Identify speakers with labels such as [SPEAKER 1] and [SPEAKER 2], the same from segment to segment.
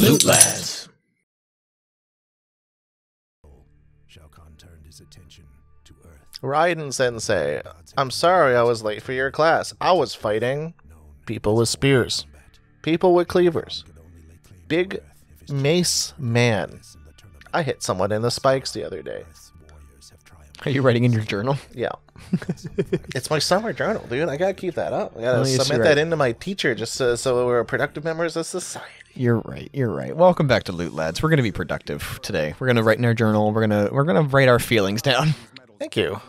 [SPEAKER 1] Loot Lads.
[SPEAKER 2] Shao Kahn turned his attention to Earth.
[SPEAKER 3] Raiden Sensei, I'm sorry I was late for your class. I was fighting people with spears, people with cleavers, big mace man. I hit someone in the spikes the other day.
[SPEAKER 4] Are you writing in your journal?
[SPEAKER 3] Yeah. it's my summer journal, dude. I gotta keep that up. I gotta
[SPEAKER 4] yes,
[SPEAKER 3] submit
[SPEAKER 4] you're
[SPEAKER 3] that
[SPEAKER 4] right.
[SPEAKER 3] into my teacher just so, so we're productive members of society.
[SPEAKER 4] You're right. You're right. Welcome back to Loot Lads. We're gonna be productive today. We're gonna write in our journal. We're gonna we're gonna write our feelings down.
[SPEAKER 3] Thank you.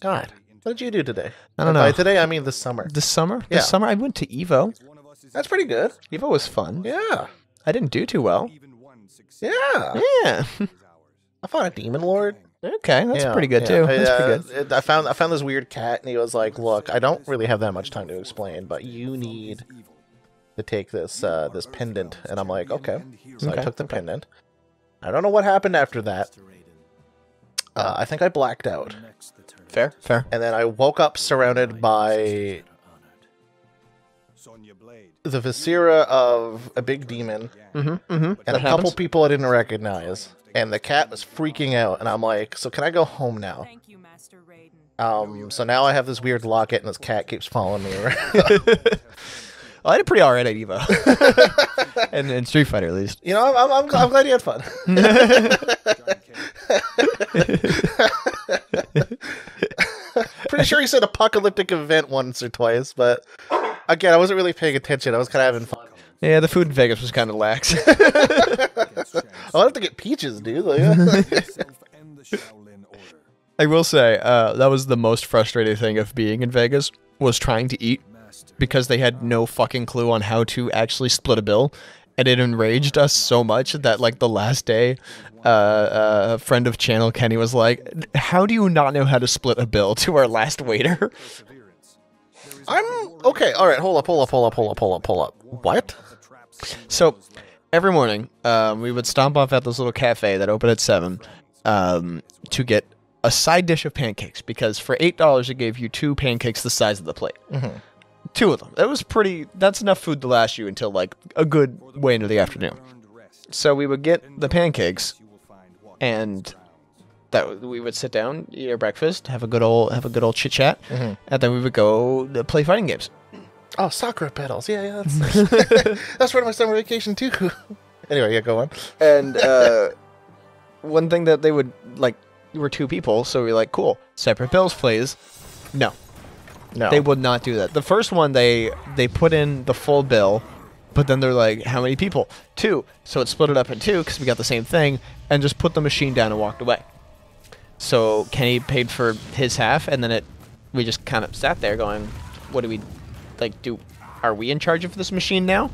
[SPEAKER 3] God, what did you do today?
[SPEAKER 4] I don't
[SPEAKER 3] And by
[SPEAKER 4] know.
[SPEAKER 3] today, I mean this summer.
[SPEAKER 4] This summer,
[SPEAKER 3] Yeah.
[SPEAKER 4] this summer, I went to Evo.
[SPEAKER 3] That's pretty good.
[SPEAKER 4] Evo was fun.
[SPEAKER 3] Yeah.
[SPEAKER 4] I didn't do too well.
[SPEAKER 3] Yeah.
[SPEAKER 4] Yeah.
[SPEAKER 3] I fought a demon lord.
[SPEAKER 4] Okay, that's
[SPEAKER 3] Yeah,
[SPEAKER 4] pretty good
[SPEAKER 3] yeah.
[SPEAKER 4] too.
[SPEAKER 3] I,
[SPEAKER 4] That's
[SPEAKER 3] uh,
[SPEAKER 4] pretty good.
[SPEAKER 3] it- I found I found this weird cat, and he was like, "Look, I don't really have that much time to explain, but you need to take this uh, this pendant." And I'm like, "Okay." So I took the pendant. I don't know what happened after that. Uh, I think I blacked out,
[SPEAKER 4] Fair, fair.
[SPEAKER 3] and then I woke up surrounded by the viscera of a big demon
[SPEAKER 4] Mm-hmm. Mm-hmm.
[SPEAKER 3] and
[SPEAKER 4] that
[SPEAKER 3] a couple people I didn't recognize. And the cat was freaking out, and I'm like, "So can I go home now?"
[SPEAKER 5] Thank you, Master Raiden.
[SPEAKER 3] Um, so now I have this weird locket, and this cat keeps following me around.
[SPEAKER 4] Well, I did pretty alright at Evo, and in Street Fighter at least.
[SPEAKER 3] you know, I'm, I'm, I'm, I'm glad you had fun. Pretty sure he said apocalyptic event once or twice, but again, I wasn't really paying attention. I was kind of having fun.
[SPEAKER 4] Yeah, the food in Vegas was kind of lax.
[SPEAKER 3] I have to get peaches, dude.
[SPEAKER 4] I will say uh, that was the most frustrating thing of being in Vegas was trying to eat because they had no fucking clue on how to actually split a bill, and it enraged us so much that like the last day, uh, uh, a friend of channel Kenny was like, "How do you not know how to split a bill?" To our last waiter.
[SPEAKER 3] I'm okay. All right, hold up, hold up, hold up, hold up, hold up, hold up. What?
[SPEAKER 4] So every morning, um, we would stomp off at this little cafe that opened at seven um, to get a side dish of pancakes because for eight dollars it gave you two pancakes the size of the plate. Two of them. That was pretty. That's enough food to last you until like a good way into the afternoon. So we would get the pancakes, and that we would sit down, eat our breakfast, have a good old have a good old chit chat, and then we would go to play fighting games.
[SPEAKER 3] Oh, sakura petals. Yeah, yeah. That's, that's part of my summer vacation too. anyway, yeah, go on.
[SPEAKER 4] And uh, one thing that they would like, we were two people, so we were like, cool, separate bills, please. No,
[SPEAKER 3] No,
[SPEAKER 4] they would not do that. The first one, they they put in the full bill, but then they're like, how many people? Two. So it split it up in two because we got the same thing, and just put the machine down and walked away. So Kenny paid for his half, and then it, we just kind of sat there going, what do we, like, do? Are we in charge of this machine now?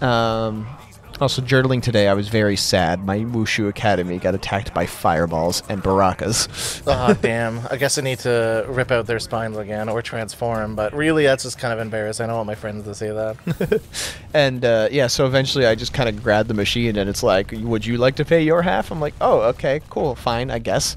[SPEAKER 4] Um, also, journaling today, I was very sad. My Wushu Academy got attacked by fireballs and barakas.
[SPEAKER 3] Oh, damn. I guess I need to rip out their spines again or transform, but really, that's just kind of embarrassing. I don't want my friends to see that.
[SPEAKER 4] And uh, yeah, so eventually I just kind of grabbed the machine, and it's like, "Would you like to pay your half?" I'm like, "Oh, okay, cool, fine, I guess."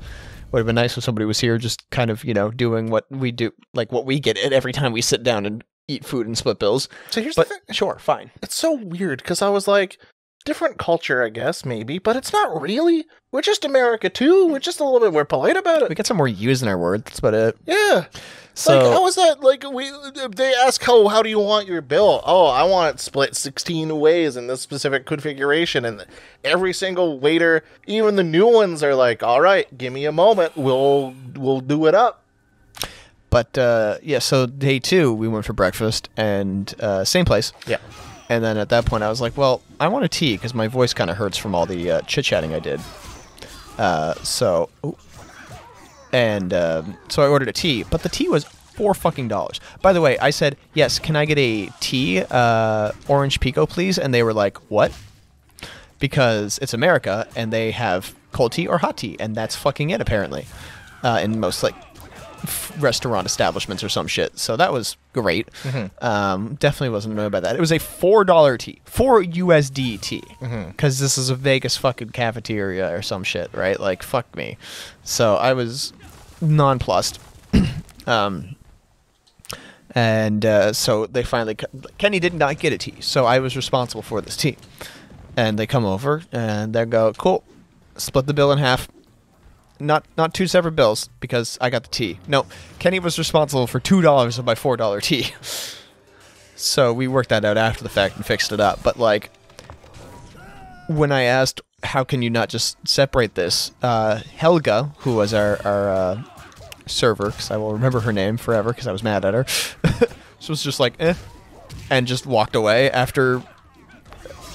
[SPEAKER 4] Would have been nice if somebody was here, just kind of, you know, doing what we do, like what we get it every time we sit down and eat food and split bills.
[SPEAKER 3] So here's
[SPEAKER 4] But
[SPEAKER 3] the thing.
[SPEAKER 4] sure, fine.
[SPEAKER 3] It's so weird because I was like, different culture, I guess, maybe, but it's not really. We're just America too. We're just a little bit more polite about it.
[SPEAKER 4] We got some more U's in our word. That's about it.
[SPEAKER 3] Yeah.
[SPEAKER 4] So
[SPEAKER 3] like, how is that? Like, we they ask, how how do you want your bill? Oh, I want it split sixteen ways in this specific configuration, and every single waiter, even the new ones, are like, all right, give me a moment, we'll we'll do it up.
[SPEAKER 4] But uh, yeah, so day two we went for breakfast and uh, same place.
[SPEAKER 3] Yeah.
[SPEAKER 4] And then at that point I was like, well, I want a tea because my voice kind of hurts from all the uh, chit chatting I did. Uh, so, ooh. and um, so I ordered a tea, but the tea was four fucking dollars. By the way, I said yes. Can I get a tea, uh, orange pekoe, please? And they were like, what? Because it's America and they have cold tea or hot tea, and that's fucking it apparently. Uh, in most like restaurant establishments or some shit. So that was great. Um, definitely wasn't annoyed by that. It was a four dollar tea, four USD tea, because this is a Vegas fucking cafeteria or some shit, right? Like fuck me. So I was nonplussed. um, and uh, so they finally Kenny did not get a tea, so I was responsible for this tea. and they come over and they go, "Cool, split the bill in half." Not not two separate bills because I got the tea. No, Kenny was responsible for two dollars of my four dollar tea. so we worked that out after the fact and fixed it up. But like, when I asked, "How can you not just separate this?" Uh, Helga, who was our our uh, server, because I will remember her name forever because I was mad at her, she was just like, "Eh," and just walked away after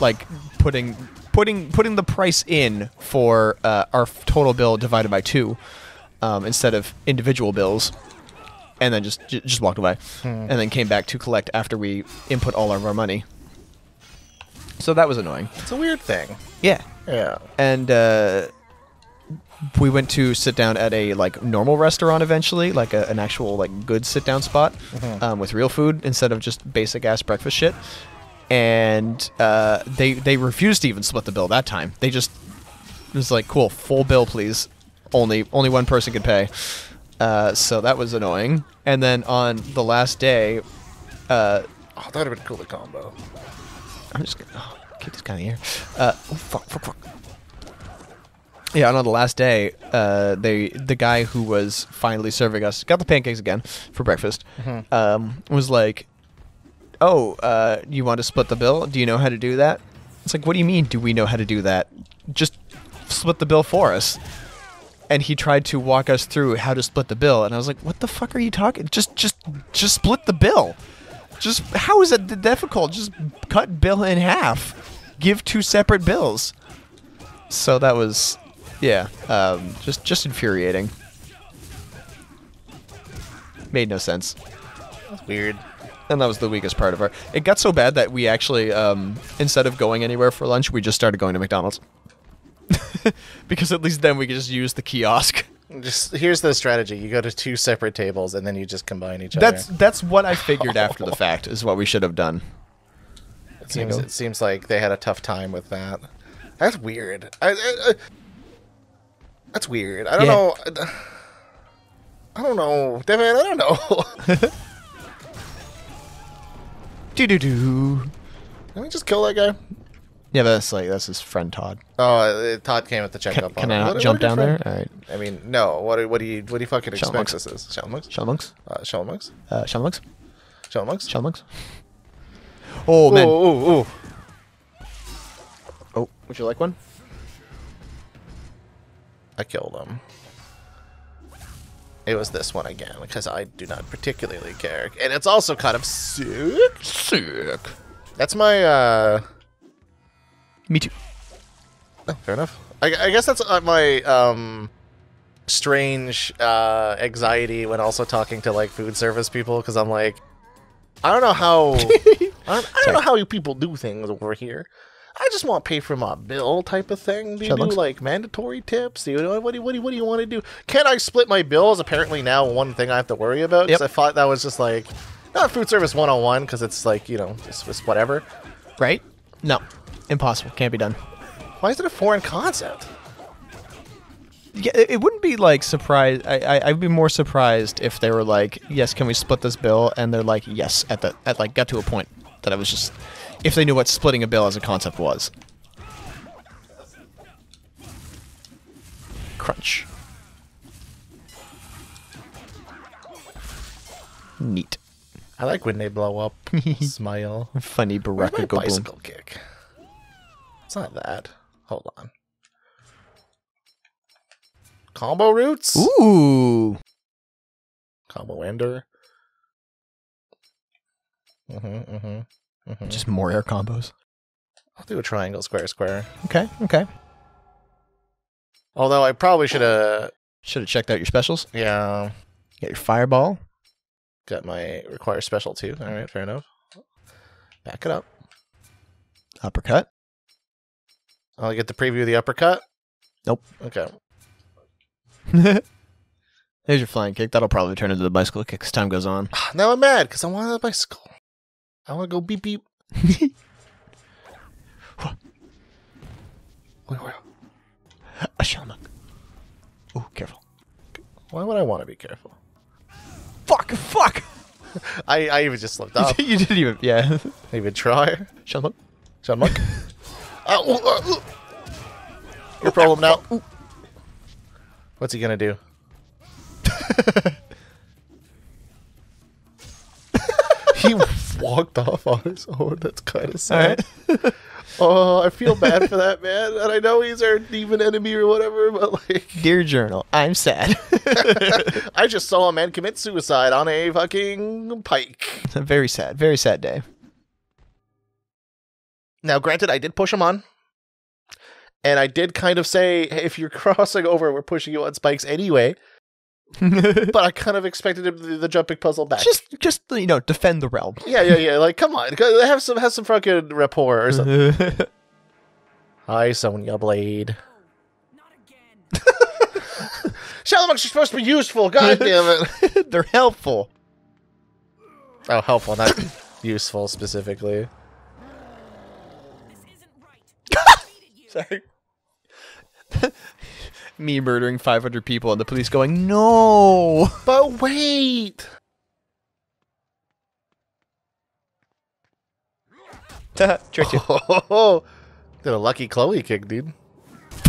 [SPEAKER 4] like putting putting putting the price in for uh, our total bill divided by two um, instead of individual bills, and then just j- just walked away, and then came back to collect after we input all of our money. So that was annoying.
[SPEAKER 3] It's a weird thing.
[SPEAKER 4] Yeah,
[SPEAKER 3] Yeah.
[SPEAKER 4] and uh, we went to sit down at a like normal restaurant eventually, like a, an actual like good sit down spot um, with real food instead of just basic ass breakfast shit. And uh, they they refused to even split the bill that time. They just it was like, cool, full bill, please. Only only one person could pay. Uh, so that was annoying. And then on the last day, uh,
[SPEAKER 3] Oh, that would have been cool to combo.
[SPEAKER 4] I'm just gonna oh, keep this kind of here. Uh, oh, fuck, fuck, fuck. Yeah, and on the last day, uh, they the guy who was finally serving us got the pancakes again for breakfast. Um, was like, "Oh, uh, you want to split the bill? Do you know how to do that?" It's like, "What do you mean? Do we know how to do that? Just split the bill for us." And he tried to walk us through how to split the bill, and I was like, "What the fuck are you talking? Just, just, just split the bill." Just how is it difficult? Just cut bill in half. Give two separate bills. So that was, yeah, um, just just infuriating. Made no sense,
[SPEAKER 3] That's weird.
[SPEAKER 4] And that was the weakest part of our. It got so bad that we actually, um, instead of going anywhere for lunch, we just started going to McDonald's. because at least then we could just use the kiosk.
[SPEAKER 3] Just here's the strategy: you go to two separate tables and then you just combine each
[SPEAKER 4] That's
[SPEAKER 3] other.
[SPEAKER 4] that's that's what I figured after the fact is what we should have done.
[SPEAKER 3] It seems it seems like they had a tough time with that. That's weird. I, I, I- that's weird. I don't
[SPEAKER 4] Yeah.
[SPEAKER 3] know. I don't know, Devin. I don't know.
[SPEAKER 4] Do do do.
[SPEAKER 3] Can we just kill that guy?
[SPEAKER 4] Yeah, that's like that's his friend Todd.
[SPEAKER 3] Oh, uh, Todd came with the checkup.
[SPEAKER 4] Can, can I
[SPEAKER 3] What-
[SPEAKER 4] jump
[SPEAKER 3] what a good
[SPEAKER 4] down there? All right.
[SPEAKER 3] I mean, no. What do, what do you what do you fucking
[SPEAKER 4] Shell
[SPEAKER 3] expect
[SPEAKER 4] monks.
[SPEAKER 3] this is? Shell monks?
[SPEAKER 4] Shell monks?
[SPEAKER 3] Uh, shell monks?
[SPEAKER 4] Uh, shell monks?
[SPEAKER 3] Shell monks?
[SPEAKER 4] Shell monks? Oh, man.
[SPEAKER 3] Ooh, ooh, ooh.
[SPEAKER 4] Oh, would you like one?
[SPEAKER 3] I killed him. It was this one again because I do not particularly care, and it's also kind of sick.
[SPEAKER 4] Sick.
[SPEAKER 3] That's my. uh
[SPEAKER 4] Me too.
[SPEAKER 3] oh, Fair enough. I, I guess that's uh, my um strange uh anxiety when also talking to like food service people because I'm like, I don't know how. I don't, I don't know how you people do things over here. I just want to pay for my bill type of thing. Do you do like mandatory tips? Do you what do you, what do you, what do you want to do? Can I split my bills? Apparently now one thing I have to worry about because
[SPEAKER 4] Yep.
[SPEAKER 3] I thought that was just like not food service 101 because it's like you know it's, it's whatever.
[SPEAKER 4] Right? No. Impossible. Can't be done.
[SPEAKER 3] Why is it a foreign concept?
[SPEAKER 4] Yeah, it, wouldn't be like surprised. I, I I'd be more surprised if they were like, "Yes, can we split this bill?" And they're like, "Yes." At the at like got to a point that I was just, if they knew what splitting a bill as a concept was. Crunch. Neat.
[SPEAKER 3] I like when they blow up. Smile.
[SPEAKER 4] Funny Baraka go boom.
[SPEAKER 3] bicycle kick? It's not that. Hold on. Combo roots?
[SPEAKER 4] Ooh.
[SPEAKER 3] Combo ender. Mm-hmm, mm-hmm, mm-hmm.
[SPEAKER 4] Just more air combos.
[SPEAKER 3] I'll do a triangle, square, square.
[SPEAKER 4] Okay, okay.
[SPEAKER 3] Although I probably should have,
[SPEAKER 4] Should have checked out your specials.
[SPEAKER 3] yeah,
[SPEAKER 4] Got your fireball.
[SPEAKER 3] got my require special too. All right, fair enough. Back it up.
[SPEAKER 4] Uppercut.
[SPEAKER 3] I'll get the preview of the uppercut.
[SPEAKER 4] Nope.
[SPEAKER 3] Okay.
[SPEAKER 4] There's your flying kick. That'll probably turn into the bicycle kick as time goes on.
[SPEAKER 3] Now I'm mad because I want a bicycle. I want to go beep beep. Wait, wait.
[SPEAKER 4] A shell monk. Ooh, careful.
[SPEAKER 3] Why would I want to be careful?
[SPEAKER 4] Fuck, fuck!
[SPEAKER 3] I, I even just slipped up.
[SPEAKER 4] you didn't even, yeah.
[SPEAKER 3] even try.
[SPEAKER 4] shell monk.
[SPEAKER 3] John Monk. Oh, uh, uh. Your problem now. What's he gonna do? he walked off on his own. That's kind of sad. Oh, I feel bad for that man, and I know he's our demon enemy or whatever. But like,
[SPEAKER 4] Dear journal, I'm sad.
[SPEAKER 3] I just saw a man commit suicide on a fucking pike.
[SPEAKER 4] It's a very sad, very sad day.
[SPEAKER 3] Now, granted, I did push him on. And I did kind of say, hey, if you're crossing over, we're pushing you on spikes anyway. but I kind of expected him to do the jumping puzzle back.
[SPEAKER 4] just, just you know, defend the realm.
[SPEAKER 3] yeah, yeah, yeah. Like, come on, have some, have some fucking rapport or something. Hi, Sonya Blade. Shalamonks are supposed to be useful. God damn it.
[SPEAKER 4] They're helpful.
[SPEAKER 3] Oh, helpful, not useful specifically.
[SPEAKER 4] Sorry. Me murdering 500 people and the police going, no.
[SPEAKER 3] But wait.
[SPEAKER 4] Tricked you.
[SPEAKER 3] Oh, did a lucky Chloe kick, dude.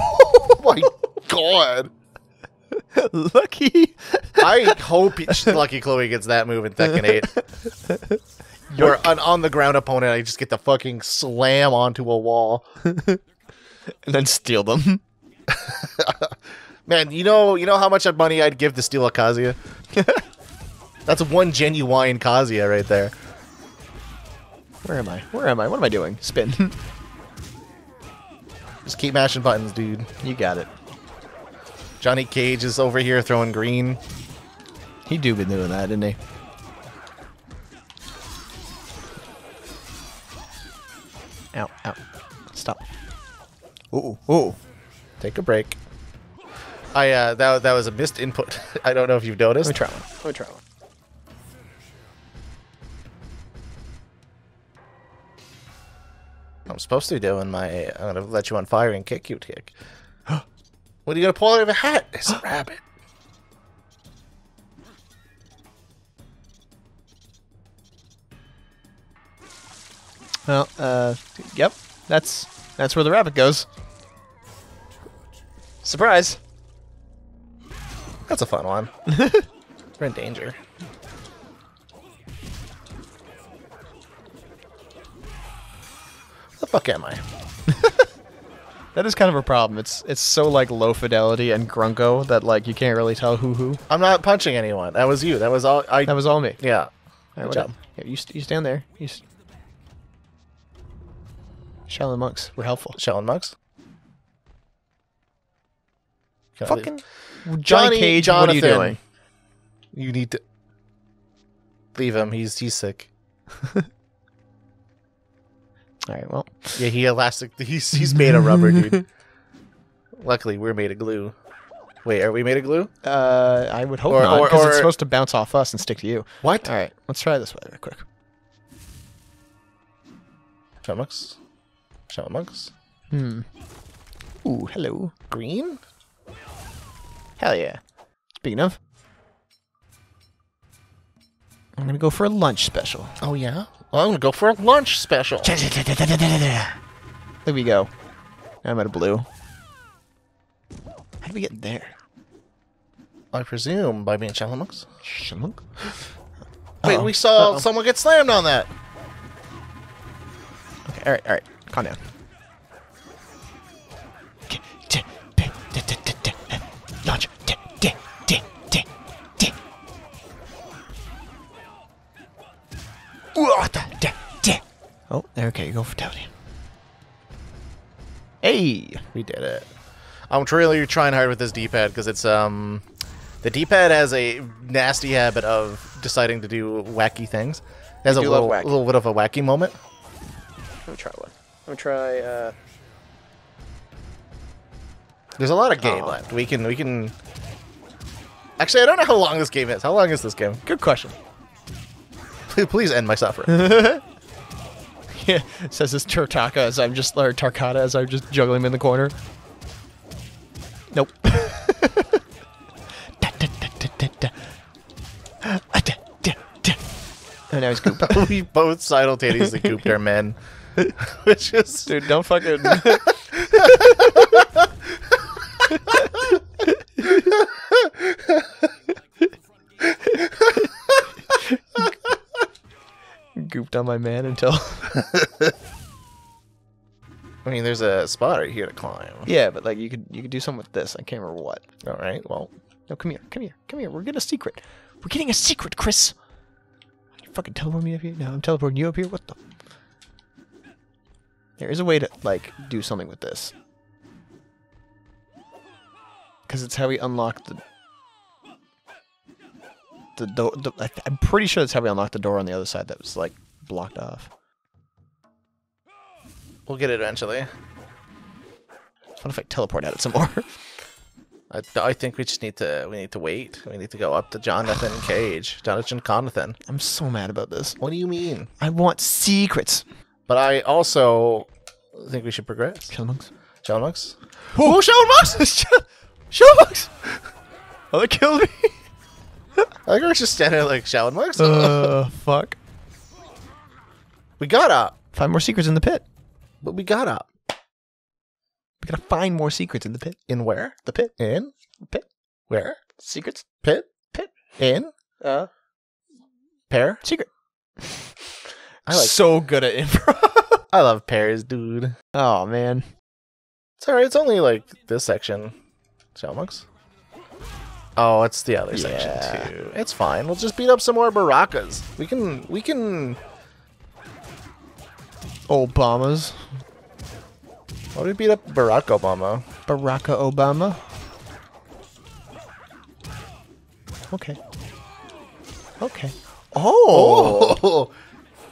[SPEAKER 3] oh my god.
[SPEAKER 4] Lucky.
[SPEAKER 3] I hope Lucky Chloe gets that move in Tekken 8. Where an on the ground opponent, I just get to fucking slam onto a wall.
[SPEAKER 4] and then steal them.
[SPEAKER 3] Man, you know, you know how much money I'd give to steal a Kazuya. That's one genuine Kazuya right there.
[SPEAKER 4] Where am I? Where am I? What am I doing? Spin.
[SPEAKER 3] Just keep mashing buttons, dude.
[SPEAKER 4] you got it.
[SPEAKER 3] Johnny Cage is over here throwing green.
[SPEAKER 4] He do been doing that, didn't he? Ow, ow. Stop. Ooh, ooh.
[SPEAKER 3] Take a break. I uh, that that was a missed input. I don't know if you've noticed.
[SPEAKER 4] Let me try one. Let me try one.
[SPEAKER 3] I'm supposed to be doing my. I'm gonna let you on fire and kick you kick. what are you gonna pull out of a hat? It's a rabbit.
[SPEAKER 4] Well, uh, yep. That's that's where the rabbit goes. Surprise.
[SPEAKER 3] That's a fun one. We're in danger. the fuck am I?
[SPEAKER 4] That is kind of a problem. It's it's so like low fidelity and grunko that like you can't really tell who who.
[SPEAKER 3] I'm not punching anyone. That was you. That was all. I.
[SPEAKER 4] That was all me.
[SPEAKER 3] yeah.
[SPEAKER 4] All right,
[SPEAKER 3] Good job.
[SPEAKER 4] Yeah, you, st- you stand there. You st- Shaolin monks were helpful.
[SPEAKER 3] Shellen Mugs. Can I leave?
[SPEAKER 4] Fucking
[SPEAKER 3] Johnny
[SPEAKER 4] Johnny Cage, what are you doing?
[SPEAKER 3] You need to leave him. He's he's sick.
[SPEAKER 4] All right, well,
[SPEAKER 3] Yeah, he elastic. He's he's made of rubber, dude. Luckily, we're made of glue. Wait, are we made of glue?
[SPEAKER 4] uh, I would hope
[SPEAKER 3] Or-
[SPEAKER 4] not because it's supposed to bounce off us and stick to you.
[SPEAKER 3] What?
[SPEAKER 4] All right, let's try this way real quick.
[SPEAKER 3] Shellmugs. Shellmugs.
[SPEAKER 4] Hmm. Ooh, hello.
[SPEAKER 3] Green.
[SPEAKER 4] Hell yeah. Speaking of, I'm gonna go for a lunch special.
[SPEAKER 3] Oh yeah. Well, I'm gonna go for a lunch special.
[SPEAKER 4] There we go. Now I'm out of blue. How did we get there?
[SPEAKER 3] I presume by being Shellmugs.
[SPEAKER 4] Shunk?
[SPEAKER 3] Wait, we saw
[SPEAKER 4] Uh-oh.
[SPEAKER 3] someone get slammed on that.
[SPEAKER 4] Okay, all right, all right. Calm down. Oh, there. okay, go for Tony. Hey!
[SPEAKER 3] We did it. I'm really trying hard with this D-pad because it's um, the D-pad has a nasty habit of deciding to do wacky things. It has a little, little bit of a wacky moment.
[SPEAKER 4] Let me try one. Let me try, uh...
[SPEAKER 3] There's a lot of game
[SPEAKER 4] Oh.
[SPEAKER 3] left. We can we can. Actually, I don't know how long this game is. How long is this game?
[SPEAKER 4] Good question.
[SPEAKER 3] Please, please end my suffering.
[SPEAKER 4] Yeah, says this Tartaka as I'm just, or Tarkata as I'm just juggling him in the corner. Nope. Oh, now he's goop.
[SPEAKER 3] we both simultaneously cooped our men. which is
[SPEAKER 4] Dude, don't fucking. Gooped on my man until.
[SPEAKER 3] I mean, there's a spot right here to climb.
[SPEAKER 4] yeah, but like you could you could do something with this. I can't remember what.
[SPEAKER 3] All right. Well,
[SPEAKER 4] No, come here, come here, come here. We're getting a secret. We're getting a secret, Chris. You fucking teleport me up here. No, I'm teleporting you up here. What the? There is a way to like do something with this. Because it's how we unlock the the door. The, I th- I'm pretty sure that's how we unlocked the door on the other side that was like blocked off.
[SPEAKER 3] we'll get it eventually.
[SPEAKER 4] What if I teleport at it some more?
[SPEAKER 3] I, I think we just need to we need to wait. We need to go up to Jonathan Cage, Jonathan Conathan.
[SPEAKER 4] I'm so mad about this.
[SPEAKER 3] What do you mean?
[SPEAKER 4] I want secrets.
[SPEAKER 3] But I also think we should progress.
[SPEAKER 4] Kill monks.
[SPEAKER 3] Jonlux?
[SPEAKER 4] Oh, Shadow Monks! Shadow Monks! Oh, they killed me.
[SPEAKER 3] I think we're just standing there like Shadow Monks.
[SPEAKER 4] uh, fuck.
[SPEAKER 3] We got up,
[SPEAKER 4] Find more secrets in the pit.
[SPEAKER 3] but we got up.
[SPEAKER 4] We gotta find more secrets in the pit.
[SPEAKER 3] In where?
[SPEAKER 4] The pit.
[SPEAKER 3] In The
[SPEAKER 4] Pit.
[SPEAKER 3] where?
[SPEAKER 4] Secrets.
[SPEAKER 3] Pit.
[SPEAKER 4] Pit.
[SPEAKER 3] In
[SPEAKER 4] Uh,
[SPEAKER 3] pear.
[SPEAKER 4] secret.
[SPEAKER 3] I like.
[SPEAKER 4] so good at improv.
[SPEAKER 3] I love pears, dude.
[SPEAKER 4] oh man.
[SPEAKER 3] It's alright. It's only like this section. Shadow Oh, it's the other
[SPEAKER 4] Yeah.
[SPEAKER 3] section too. It's fine. We'll just beat up some more Barakas. We can. We can.
[SPEAKER 4] Obamas.
[SPEAKER 3] Why do we beat up Barack Obama?
[SPEAKER 4] Barack Obama. Okay. Okay. Oh.
[SPEAKER 3] Oh,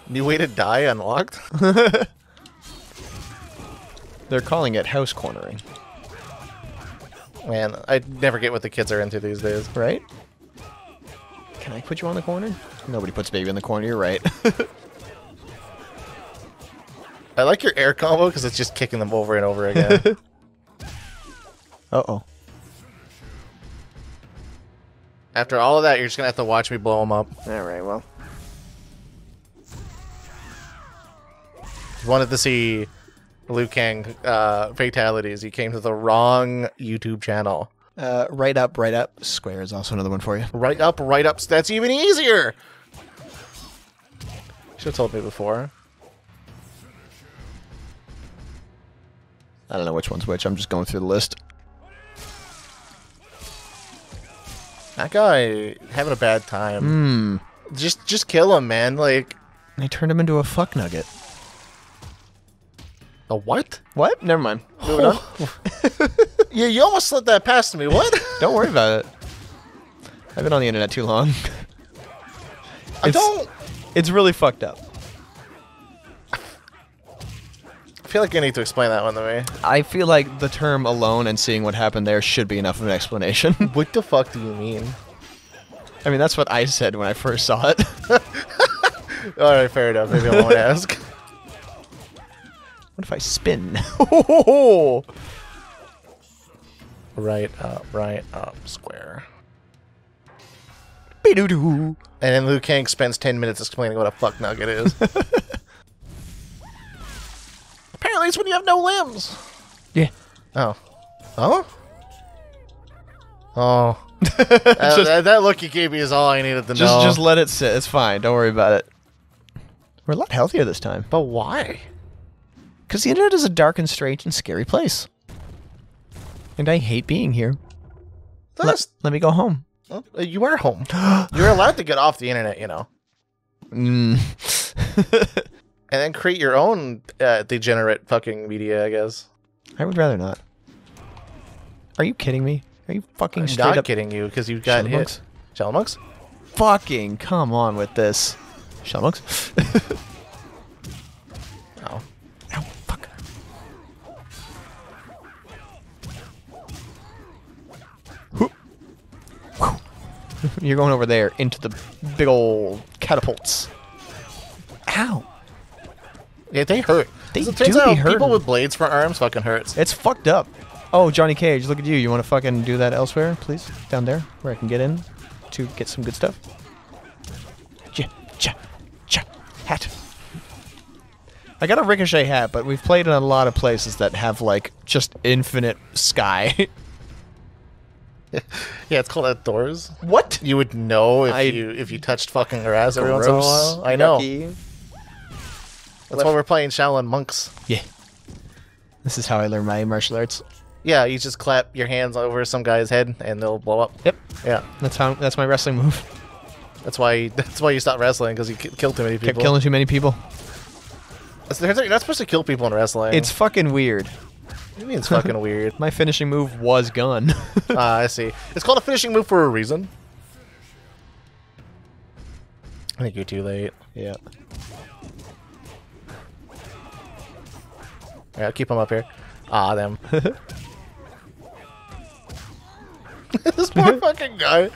[SPEAKER 3] new way to die unlocked.
[SPEAKER 4] They're calling it house cornering,
[SPEAKER 3] Man, I never get what the kids are into these days.
[SPEAKER 4] right? Can I put you on the corner? Nobody puts baby in the corner. You're right.
[SPEAKER 3] I like your air combo because it's just kicking them over and over again.
[SPEAKER 4] uh oh.
[SPEAKER 3] After all of that, you're just gonna have to watch me blow them up.
[SPEAKER 4] All right. Well.
[SPEAKER 3] Wanted to see Liu Kang uh, fatalities, you came to the wrong YouTube channel.
[SPEAKER 4] Uh, right up, right up. Square is also another one for you.
[SPEAKER 3] Right up, right up. That's even easier. Should have told me before.
[SPEAKER 4] I don't know which one's which. I'm just going through the list.
[SPEAKER 3] That guy having a bad time.
[SPEAKER 4] Hmm.
[SPEAKER 3] Just, just kill him, man. Like
[SPEAKER 4] They turned him into a fuck nugget.
[SPEAKER 3] a what?
[SPEAKER 4] What? Never mind.
[SPEAKER 3] Moving on. yeah, you almost slipped that past me. What?
[SPEAKER 4] Don't worry about it. I've been on the internet too long.
[SPEAKER 3] I
[SPEAKER 4] It's-
[SPEAKER 3] don't.
[SPEAKER 4] It's really fucked up.
[SPEAKER 3] I feel like I need to explain that one to me.
[SPEAKER 4] I feel like the term alone and seeing what happened there should be enough of an explanation.
[SPEAKER 3] What the fuck do you mean?
[SPEAKER 4] I mean, that's what I said when I first saw it.
[SPEAKER 3] All right, fair enough. Maybe I won't ask.
[SPEAKER 4] what if I spin?
[SPEAKER 3] Right up, right up, square.
[SPEAKER 4] Be-doo-doo.
[SPEAKER 3] And then Liu Kang spends 10 minutes explaining what a fuck nugget is. Apparently, it's when you have no limbs.
[SPEAKER 4] Yeah.
[SPEAKER 3] Oh. Oh? Oh. That-
[SPEAKER 4] Just-
[SPEAKER 3] that, that look you gave me is all I needed to
[SPEAKER 4] Just,
[SPEAKER 3] know.
[SPEAKER 4] just let it sit. It's fine. Don't worry about it. We're a lot healthier this time.
[SPEAKER 3] but why?
[SPEAKER 4] Because the internet is a dark and strange and scary place. And I hate being here. Let,
[SPEAKER 3] That's,
[SPEAKER 4] let me go home.
[SPEAKER 3] oh, you are home. You're allowed to get off the internet, you know,
[SPEAKER 4] Mm.
[SPEAKER 3] and then create your own uh, degenerate fucking media, I guess.
[SPEAKER 4] I would rather not. Are you kidding me? Are you fucking
[SPEAKER 3] I'm
[SPEAKER 4] straight
[SPEAKER 3] not
[SPEAKER 4] up
[SPEAKER 3] kidding you because you got
[SPEAKER 4] Shadow
[SPEAKER 3] hit. Shellmonks?
[SPEAKER 4] Fucking come on with this. Shellmonks?
[SPEAKER 3] Oh.
[SPEAKER 4] Ow, fuck. You're going over there into the big old catapults. Ow.
[SPEAKER 3] Yeah, they hurt.
[SPEAKER 4] They
[SPEAKER 3] it turns
[SPEAKER 4] do
[SPEAKER 3] out, people with blades for arms fucking hurts.
[SPEAKER 4] It's fucked up. Oh, Johnny Cage, look at you. You want to fucking do that elsewhere, please? Down there, where I can get in to get some good stuff. Cha, cha, cha, hat. I got a ricochet hat, but we've played in a lot of places that have like just infinite sky.
[SPEAKER 3] Yeah, it's called outdoors.
[SPEAKER 4] what?
[SPEAKER 3] You would know if
[SPEAKER 4] I-
[SPEAKER 3] you if you touched fucking grass every once in a while. I know. That's why we're playing Shaolin monks.
[SPEAKER 4] Yeah. This is how I learned my martial arts.
[SPEAKER 3] Yeah, you just clap your hands over some guy's head and they'll blow up.
[SPEAKER 4] Yep.
[SPEAKER 3] Yeah,
[SPEAKER 4] That's how. That's my wrestling move.
[SPEAKER 3] that's why that's why you stopped wrestling because you ki- killed too many
[SPEAKER 4] Kept
[SPEAKER 3] people.
[SPEAKER 4] killing too many people.
[SPEAKER 3] That's- You're not supposed to kill people in wrestling.
[SPEAKER 4] It's fucking weird.
[SPEAKER 3] What do you mean it's fucking weird.
[SPEAKER 4] My finishing move was gun.
[SPEAKER 3] Ah, I see. It's called a finishing move for a reason. I think you're too late.
[SPEAKER 4] yeah.
[SPEAKER 3] Yeah, keep them up here. Ah, them. this poor fucking guy.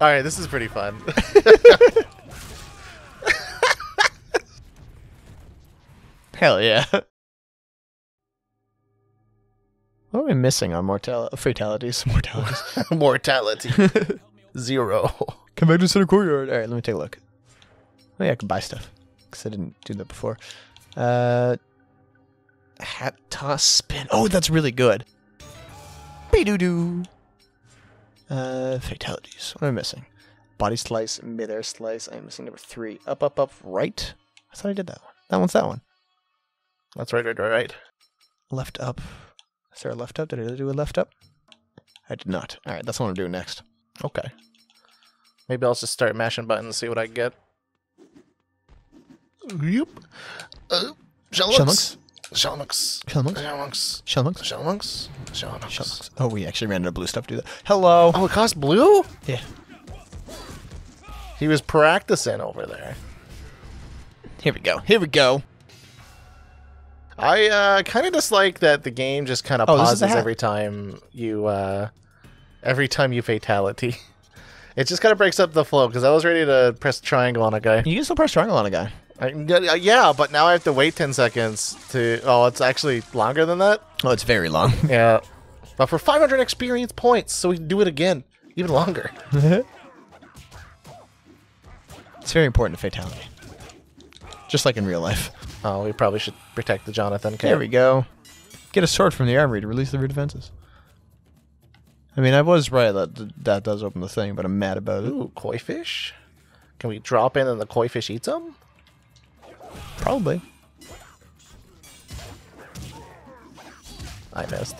[SPEAKER 3] All right, this is pretty fun.
[SPEAKER 4] Hell yeah. What are we missing on mortal fatalities? Mortalities.
[SPEAKER 3] Mortality zero.
[SPEAKER 4] Come back to center courtyard. All right, let me take a look. Oh yeah, I can buy stuff because I didn't do that before. Uh, hat toss spin. Oh, that's really good. Be doo doo. Uh, fatalities. What am I missing? Body slice, midair slice. I'm missing number three. Up, up, up, right. I thought I did that one. That one's that one.
[SPEAKER 3] That's right, right, right, right.
[SPEAKER 4] Left up. Is there a left up? Did I do a left up? I did not. All right, that's what I'm doing next.
[SPEAKER 3] Okay. Maybe I'll just start mashing buttons and see what I get. Yep. Uh,
[SPEAKER 4] Shell
[SPEAKER 3] Shellmonks.
[SPEAKER 4] monks. Shell monks. Shell monks.
[SPEAKER 3] Shellmonks. Shellmonks.
[SPEAKER 4] Shell monks. Oh, we actually ran into blue stuff to do that. Hello.
[SPEAKER 3] Oh, it cost blue?
[SPEAKER 4] Yeah.
[SPEAKER 3] He was practicing over there.
[SPEAKER 4] Here we go. Here we go.
[SPEAKER 3] I uh, kind of dislike that the game just kind of
[SPEAKER 4] Oh,
[SPEAKER 3] pauses every time you uh, every time you fatality. It just kind of breaks up the flow because I was ready to press triangle on a guy.
[SPEAKER 4] You can still press triangle on a guy.
[SPEAKER 3] I, yeah, uh, yeah, but now I have to wait ten seconds to. Oh, it's actually longer than that.
[SPEAKER 4] Oh, it's very long.
[SPEAKER 3] Yeah, but for 500 experience points, so we can do it again, even longer.
[SPEAKER 4] it's very important to fatality. Just like in real life.
[SPEAKER 3] Oh, we probably should protect the Jonathan.
[SPEAKER 4] There we go. Get a sword from the armory to release the rear defenses. I mean, I was right that that does open the thing, but I'm mad about it.
[SPEAKER 3] Ooh, koi fish. Can we drop in and the koi fish eats them?
[SPEAKER 4] Probably.
[SPEAKER 3] I missed.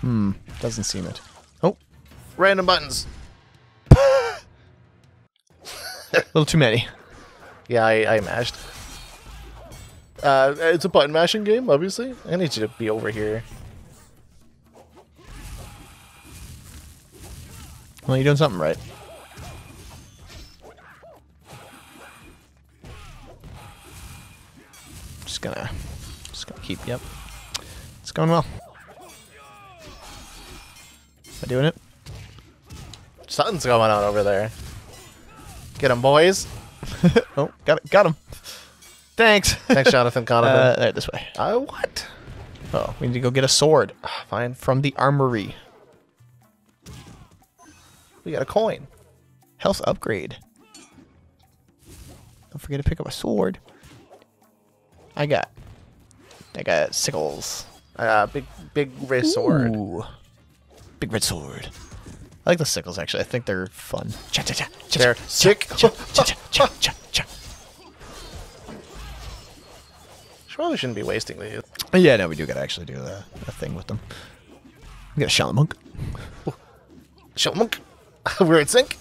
[SPEAKER 4] Hmm. Doesn't seem it. Oh,
[SPEAKER 3] Random buttons.
[SPEAKER 4] a little too many.
[SPEAKER 3] Yeah, I, I mashed. Uh, it's a button mashing game, obviously. I need you to be over here.
[SPEAKER 4] Well, you're doing something right. Just gonna, just gonna keep. Yep, it's going well. Am I doing it?
[SPEAKER 3] Something's going on over there. Get him, boys.
[SPEAKER 4] Oh, got it, got him. Thanks.
[SPEAKER 3] Thanks, Jonathan
[SPEAKER 4] uh,
[SPEAKER 3] Conovan.
[SPEAKER 4] right, this way.
[SPEAKER 3] Uh, what?
[SPEAKER 4] Oh, we need to go get a sword
[SPEAKER 3] Ah, fine.
[SPEAKER 4] from the armory.
[SPEAKER 3] We got a coin.
[SPEAKER 4] Health upgrade. Don't forget to pick up a sword. I got, I got sickles.
[SPEAKER 3] Uh, big, big wrist sword.
[SPEAKER 4] Ooh. Big red sword. I like the sickles actually. I think they're fun. Cha cha cha. cha
[SPEAKER 3] They're
[SPEAKER 4] cha,
[SPEAKER 3] sick.
[SPEAKER 4] Cha cha cha cha cha. cha.
[SPEAKER 3] Probably shouldn't be wasting these.
[SPEAKER 4] Yeah, no, we do gotta actually do a, a thing with them. We got a Shaolin monk.
[SPEAKER 3] Shellmonk. We're in sync.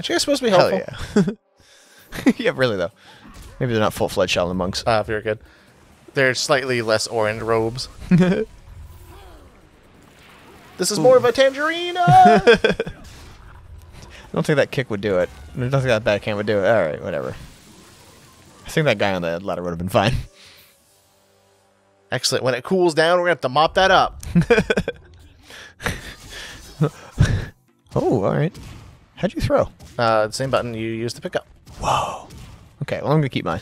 [SPEAKER 3] Aren't you guys supposed to be helpful.
[SPEAKER 4] Hell yeah. yeah, really though. Maybe they're not full fledged Shaolin monks.
[SPEAKER 3] Ah, very good. They're slightly less orange robes. this is more of a tangerine.
[SPEAKER 4] I don't think that kick would do it. I don't think that backhand would do it. All right, whatever. I think that guy on the ladder would have been fine.
[SPEAKER 3] Excellent. When it cools down, we're gonna have to mop that up.
[SPEAKER 4] Oh, all right. How'd you throw?
[SPEAKER 3] Uh, the same button you used to pick up.
[SPEAKER 4] Whoa. Okay, well I'm gonna keep mine.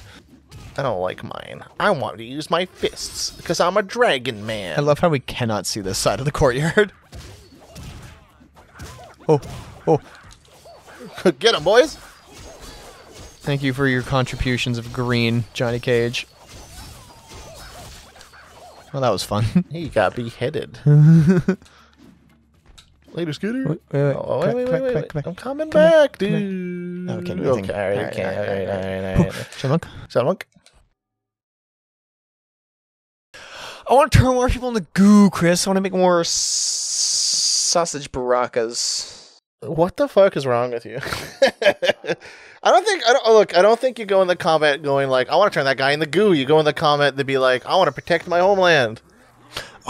[SPEAKER 3] I don't like mine. I want to use my fists because I'm a dragon man.
[SPEAKER 4] I love how we cannot see this side of the courtyard. oh, oh.
[SPEAKER 3] Get him, boys.
[SPEAKER 4] Thank you for your contributions of green, Johnny Cage. Well, that was fun.
[SPEAKER 3] He got beheaded. Later, Scooter.
[SPEAKER 4] Wait, wait, wait.
[SPEAKER 3] Oh,
[SPEAKER 4] Come
[SPEAKER 3] wait,
[SPEAKER 4] back,
[SPEAKER 3] wait, wait, wait. I'm coming
[SPEAKER 4] come back,
[SPEAKER 3] back,
[SPEAKER 4] come back.
[SPEAKER 3] dude.
[SPEAKER 4] Oh, can't.
[SPEAKER 3] Okay, all right, okay, all right, all right, all right.
[SPEAKER 4] Shalunk. I want to turn more people into goo, Chris. I want to make more sausage barakas.
[SPEAKER 3] What the fuck is wrong with you? I don't think I don't oh, look. I don't think you go in the comment going like, "I want to turn that guy in the goo." You go in the comment to be like, "I want to protect my homeland."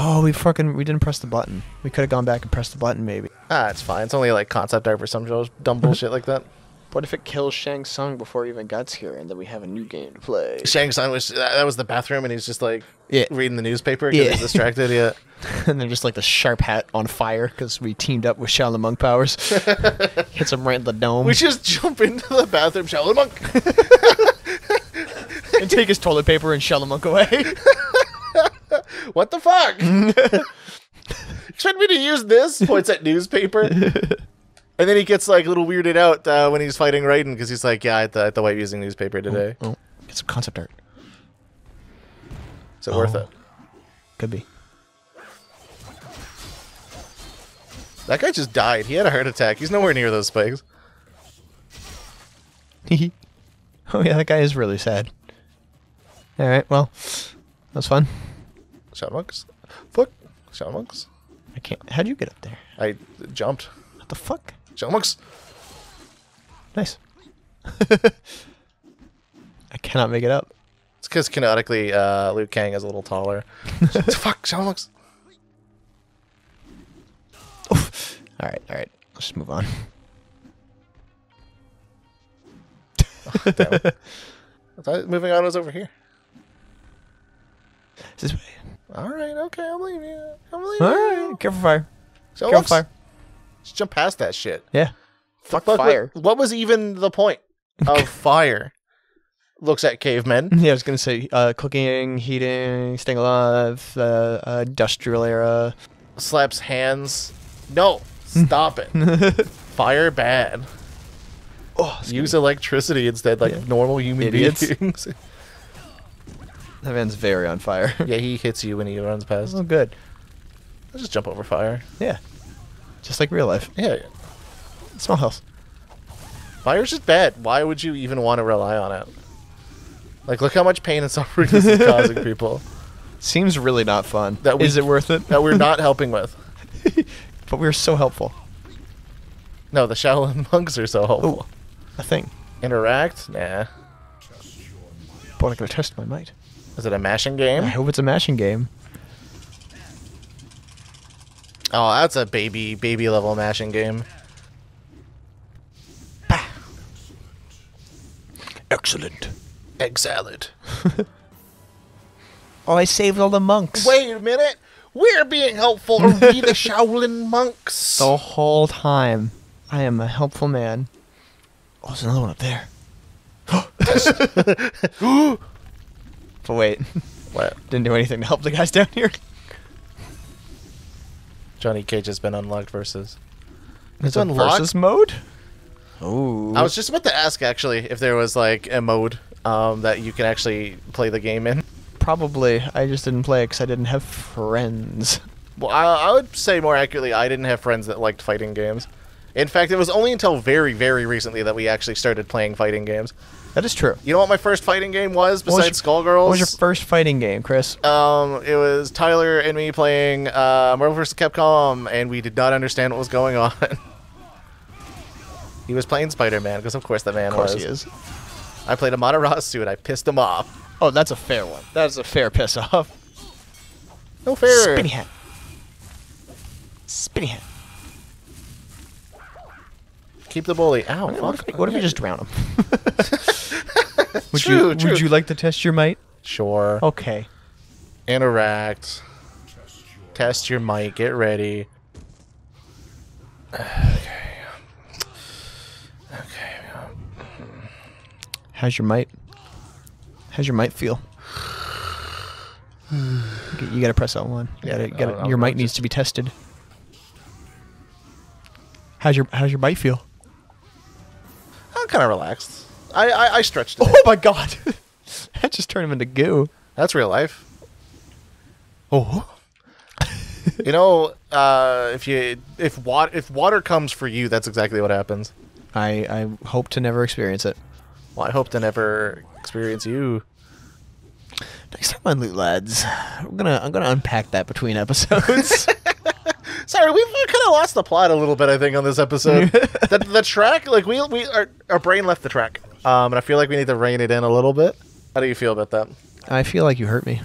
[SPEAKER 4] Oh, we fucking we didn't press the button. We could have gone back and pressed the button, maybe.
[SPEAKER 3] Ah, it's fine. It's only like concept art for some dumb bullshit like that.
[SPEAKER 4] What if it kills Shang Tsung before he even gets here, and then we have a new game to play?
[SPEAKER 3] Shang Tsung was that that was the bathroom, and he's just like
[SPEAKER 4] Yeah.
[SPEAKER 3] reading the newspaper because
[SPEAKER 4] Yeah.
[SPEAKER 3] he's distracted. Yeah,
[SPEAKER 4] and then just like the sharp hat on fire because we teamed up with Shaolin Monk powers. Hits him right in the dome.
[SPEAKER 3] we just jump into the bathroom, Shaolin monk.
[SPEAKER 4] and take his toilet paper and Shaolin Monk away.
[SPEAKER 3] What the fuck? Expect me to use this? Points at newspaper. And then he gets like a little weirded out uh, when he's fighting Raiden because he's like, "Yeah, I thought the white using newspaper today.
[SPEAKER 4] oh, get some concept art.
[SPEAKER 3] Is it worth
[SPEAKER 4] Oh.
[SPEAKER 3] it?"
[SPEAKER 4] Could be.
[SPEAKER 3] That guy just died. He had a heart attack. He's nowhere near those spikes.
[SPEAKER 4] oh yeah, that guy is really sad. All right, well, that's fun.
[SPEAKER 3] Shadow monks. Fuck. Shadow monks.
[SPEAKER 4] I can't. How'd you get up there?
[SPEAKER 3] I jumped.
[SPEAKER 4] What the fuck?
[SPEAKER 3] Shadow monks.
[SPEAKER 4] Nice. I cannot make it up.
[SPEAKER 3] It's because canonically, uh, Liu Kang is a little taller. Fuck. Shadow monks.
[SPEAKER 4] All right, all right. Let's just move on.
[SPEAKER 3] Damn it. I thought moving on was over here.
[SPEAKER 4] This way.
[SPEAKER 3] All right. Okay. I believe you. I believe
[SPEAKER 4] All
[SPEAKER 3] you.
[SPEAKER 4] right, careful fire.
[SPEAKER 3] Shadow
[SPEAKER 4] Careful
[SPEAKER 3] monks.
[SPEAKER 4] fire.
[SPEAKER 3] Just jump past that shit.
[SPEAKER 4] Yeah. Fuck
[SPEAKER 3] Fuck,
[SPEAKER 4] fire.
[SPEAKER 3] What, what was even the point of fire? Looks at cavemen.
[SPEAKER 4] Yeah, I was gonna say uh, cooking, heating, staying alive, uh, uh, industrial era.
[SPEAKER 3] Slaps hands. No, stop it. fire bad.
[SPEAKER 4] Oh,
[SPEAKER 3] Use electricity instead, like
[SPEAKER 4] Yeah.
[SPEAKER 3] normal human
[SPEAKER 4] Idiots.
[SPEAKER 3] beings.
[SPEAKER 4] That man's very on fire.
[SPEAKER 3] yeah, he hits you when he runs past.
[SPEAKER 4] oh, good.
[SPEAKER 3] I'll just jump over fire.
[SPEAKER 4] Yeah, just like real life.
[SPEAKER 3] Yeah,
[SPEAKER 4] Small house.
[SPEAKER 3] fire's just bad. Why would you even want to rely on it? Like, look how much pain and suffering this is causing people
[SPEAKER 4] Seems really not fun.
[SPEAKER 3] That we-
[SPEAKER 4] Is it worth it?
[SPEAKER 3] that we're not helping with.
[SPEAKER 4] but we're so helpful.
[SPEAKER 3] No, the Shaolin monks are so helpful.
[SPEAKER 4] Ooh, A thing.
[SPEAKER 3] Interact? Nah.
[SPEAKER 4] But I'm gonna test my might.
[SPEAKER 3] Is it a mashing game?
[SPEAKER 4] I hope it's a mashing game.
[SPEAKER 3] Oh, that's a baby, baby level mashing game.
[SPEAKER 4] Excellent.
[SPEAKER 3] Egg salad.
[SPEAKER 4] Oh, I saved all the monks.
[SPEAKER 3] Wait a minute. We're being helpful. Are we the Shaolin monks?
[SPEAKER 4] The whole time, I am a helpful man. Oh, there's another one up there. But wait,
[SPEAKER 3] What?
[SPEAKER 4] didn't do anything to help the guys down here.
[SPEAKER 3] Johnny Cage has been unlocked versus.
[SPEAKER 4] It's
[SPEAKER 3] a unlocked?
[SPEAKER 4] versus mode. Oh,
[SPEAKER 3] I was just about to ask actually if there was like a mode um, that you can actually play the game in.
[SPEAKER 4] probably. I just didn't play it because I didn't have friends.
[SPEAKER 3] Well, I, I would say more accurately, I didn't have friends that liked fighting games. In fact, it was only until very, very recently that we actually started playing fighting games.
[SPEAKER 4] That is true.
[SPEAKER 3] You know what my first fighting game was
[SPEAKER 4] What was
[SPEAKER 3] besides
[SPEAKER 4] your-
[SPEAKER 3] Skullgirls?
[SPEAKER 4] What was your first fighting game, Chris?
[SPEAKER 3] Um, it was Tyler and me playing uh, Marvel vs. Capcom, and we did not understand what was going on. he was playing Spider-Man because, of course, the man
[SPEAKER 4] Of course
[SPEAKER 3] was.
[SPEAKER 4] he is.
[SPEAKER 3] I played a Amaterasu, suit. I pissed him off.
[SPEAKER 4] Oh, that's a fair one. That's a fair piss off.
[SPEAKER 3] No fair.
[SPEAKER 4] Spinny hat. Spinny hat.
[SPEAKER 3] Keep the bully. Ow!
[SPEAKER 4] What
[SPEAKER 3] fuck.
[SPEAKER 4] if, what if we just drown him? would
[SPEAKER 3] True,
[SPEAKER 4] you
[SPEAKER 3] true.
[SPEAKER 4] Would you like to test your might?
[SPEAKER 3] Sure.
[SPEAKER 4] Okay.
[SPEAKER 3] Interact. Test your mic. Get ready. Okay. Okay.
[SPEAKER 4] How's your might? How's your might feel? Okay, you gotta press L1. You
[SPEAKER 3] Yeah,
[SPEAKER 4] gotta, you gotta,
[SPEAKER 3] I'll- I'll-
[SPEAKER 4] your
[SPEAKER 3] I'll
[SPEAKER 4] might needs to be tested. How's your How's your bite feel?
[SPEAKER 3] I'm kind of relaxed. I, I I stretched it.
[SPEAKER 4] Oh my god, that just turned him into goo.
[SPEAKER 3] That's real life. Oh. you know, uh, if you if water if water comes for you, that's exactly what happens.
[SPEAKER 4] I I hope to never experience it.
[SPEAKER 3] Well, I hope to never experience you.
[SPEAKER 4] Next time on Loot Lads, I'm gonna I'm gonna unpack that between episodes.
[SPEAKER 3] Sorry, we've kind of lost the plot a little bit. I think on this episode, the, the track, like we we our, our brain left the track, um, and I feel like we need to rein it in a little bit. How do you feel about that?
[SPEAKER 4] I feel like you hurt me.